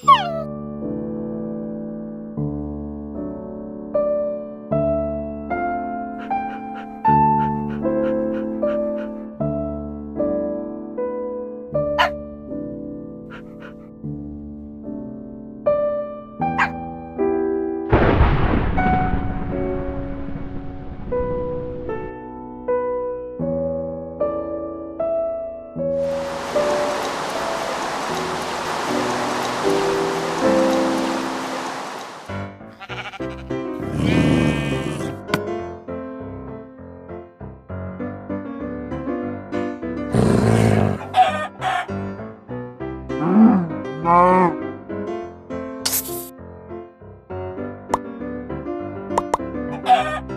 Hello.